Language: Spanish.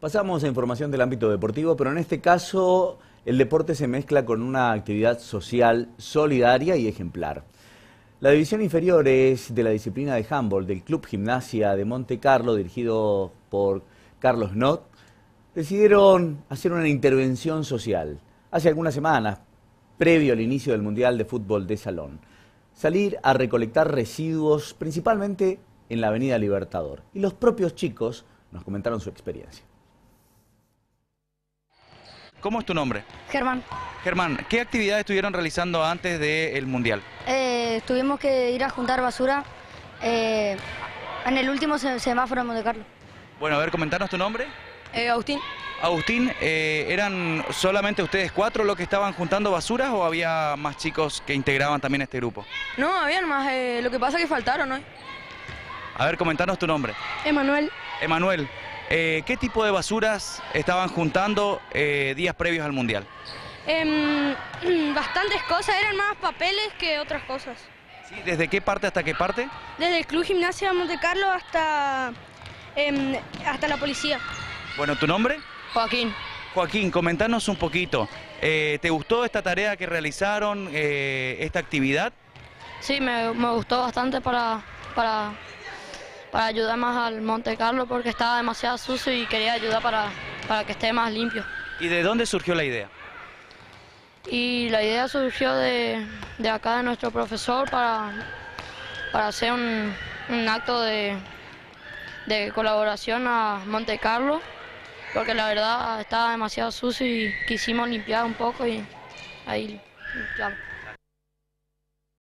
Pasamos a información del ámbito deportivo, pero en este caso el deporte se mezcla con una actividad social solidaria y ejemplar. La división inferior es de la disciplina de handball del Club Gimnasia de Monte Carlo, dirigido por Carlos Not, decidieron hacer una intervención social hace algunas semanas, previo al inicio del Mundial de Fútbol de Salón. Salir a recolectar residuos, principalmente en la Avenida Libertador. Y los propios chicos nos comentaron su experiencia. ¿Cómo es tu nombre? Germán, Germán, ¿qué actividades estuvieron realizando antes del Mundial? eh, tuvimos que ir a juntar basura eh, en el último se- semáforo de Monte Carlo. Bueno, a ver, comentarnos tu nombre. Eh, Agustín. Agustín, eh, ¿eran solamente ustedes cuatro los que estaban juntando basuras o había más chicos que integraban también este grupo? No, habían más. eh, lo que pasa es que faltaron hoy. A ver, comentarnos tu nombre. Emanuel. Emanuel, eh, ¿qué tipo de basuras estaban juntando eh, días previos al Mundial? Em, bastantes cosas, eran más papeles que otras cosas. ¿Sí? ¿Desde qué parte hasta qué parte? Desde el Club Gimnasia de Monte Carlo hasta, em, hasta la policía. Bueno, ¿tu nombre? Joaquín. Joaquín, comentanos un poquito. Eh, ¿Te gustó esta tarea que realizaron, eh, esta actividad? Sí, me, me gustó bastante para, para, para ayudar más al Monte Carlo porque estaba demasiado sucio y quería ayudar para, para que esté más limpio. ¿Y de dónde surgió la idea? Y la idea surgió de, de acá de nuestro profesor para, para hacer un, un acto de, de colaboración a Monte Carlo, porque la verdad estaba demasiado sucio y quisimos limpiar un poco y ahí limpiamos.